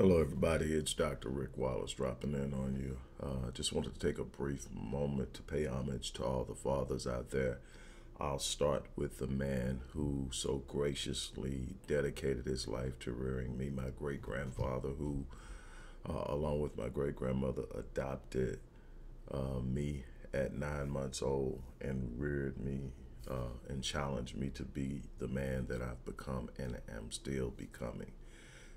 Hello, everybody. It's Dr. Rick Wallace dropping in on you. I uh, just wanted to take a brief moment to pay homage to all the fathers out there. I'll start with the man who so graciously dedicated his life to rearing me, my great grandfather, who, uh, along with my great grandmother, adopted uh, me at nine months old and reared me uh, and challenged me to be the man that I've become and am still becoming.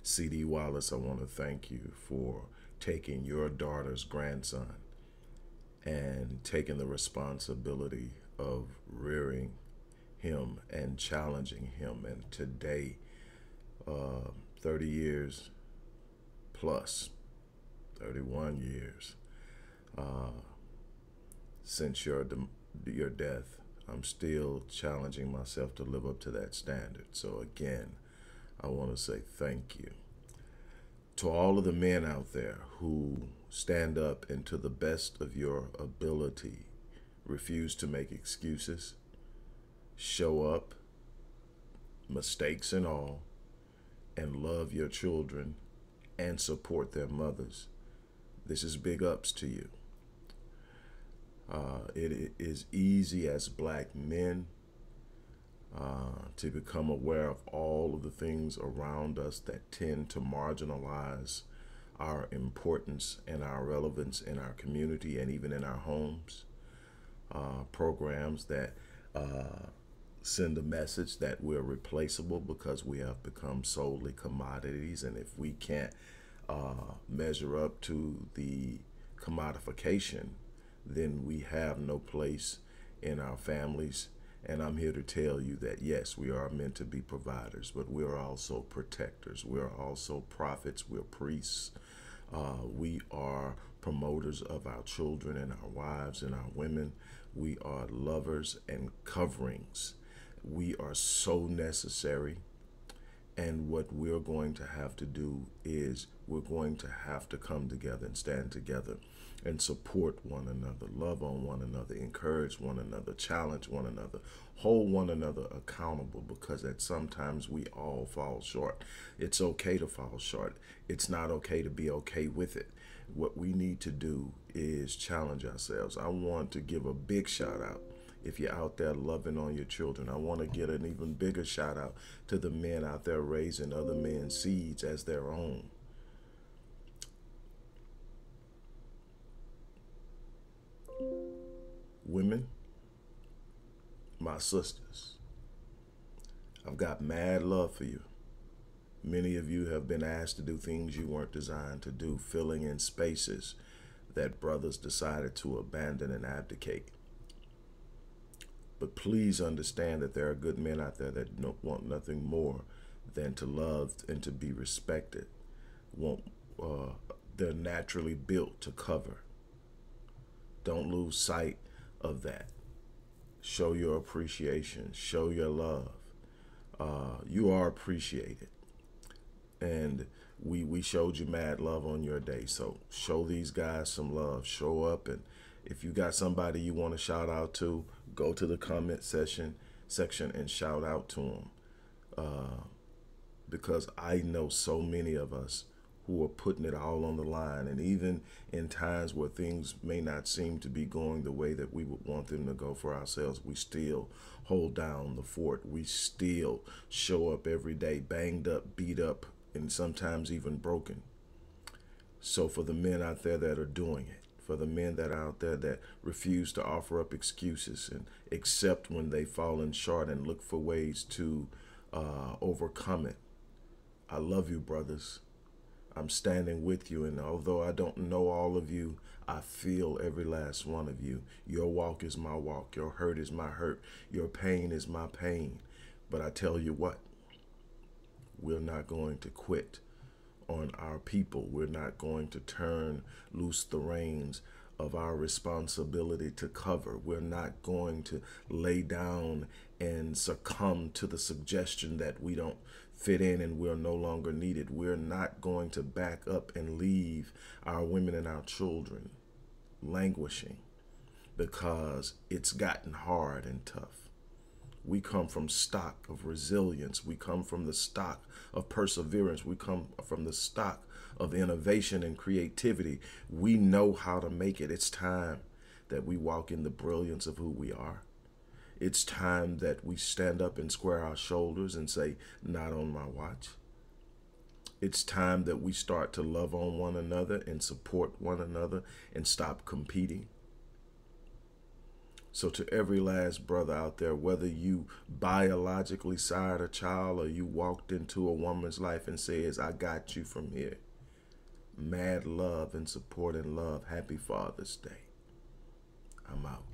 C.D. Wallace, I want to thank you for taking your daughter's grandson and taking the responsibility of rearing him and challenging him. And today, uh, 30 years plus, 31 years uh, since your, your death, I'm still challenging myself to live up to that standard. So again, I want to say thank you to all of the men out there who stand up and to the best of your ability refuse to make excuses, show up, mistakes and all, and love your children and support their mothers. This is big ups to you. Uh, it is easy as black men uh, to become aware of all of the things around us that tend to marginalize our importance and our relevance in our community and even in our homes. Uh, programs that uh, send a message that we're replaceable because we have become solely commodities. And if we can't uh, measure up to the commodification, then we have no place in our families and I'm here to tell you that yes, we are meant to be providers, but we are also protectors. We are also prophets. We're priests. Uh, we are promoters of our children and our wives and our women. We are lovers and coverings. We are so necessary. And what we're going to have to do is we're going to have to come together and stand together and support one another, love on one another, encourage one another, challenge one another, hold one another accountable because at sometimes we all fall short. It's okay to fall short. It's not okay to be okay with it. What we need to do is challenge ourselves. I want to give a big shout out if you're out there loving on your children. I want to get an even bigger shout out to the men out there raising other men's seeds as their own. Women, my sisters, I've got mad love for you. Many of you have been asked to do things you weren't designed to do, filling in spaces that brothers decided to abandon and abdicate. But please understand that there are good men out there that want nothing more than to love and to be respected. Uh, they're naturally built to cover. Don't lose sight of that. Show your appreciation. Show your love. Uh, you are appreciated. And we we showed you mad love on your day. So show these guys some love. Show up and if you got somebody you want to shout out to, go to the comment section section and shout out to them. Uh, because I know so many of us who are putting it all on the line. And even in times where things may not seem to be going the way that we would want them to go for ourselves, we still hold down the fort. We still show up every day, banged up, beat up, and sometimes even broken. So for the men out there that are doing it, for the men that are out there that refuse to offer up excuses and accept when they've fallen short and look for ways to uh, overcome it. I love you, brothers. I'm standing with you. And although I don't know all of you, I feel every last one of you. Your walk is my walk. Your hurt is my hurt. Your pain is my pain. But I tell you what, we're not going to quit on our people. We're not going to turn loose the reins of our responsibility to cover. We're not going to lay down and succumb to the suggestion that we don't fit in and we're no longer needed. We're not going to back up and leave our women and our children languishing because it's gotten hard and tough. We come from stock of resilience. We come from the stock of perseverance. We come from the stock of innovation and creativity. We know how to make it. It's time that we walk in the brilliance of who we are. It's time that we stand up and square our shoulders and say, Not on my watch. It's time that we start to love on one another and support one another and stop competing. So, to every last brother out there, whether you biologically sired a child or you walked into a woman's life and says, I got you from here, mad love and support and love. Happy Father's Day. I'm out.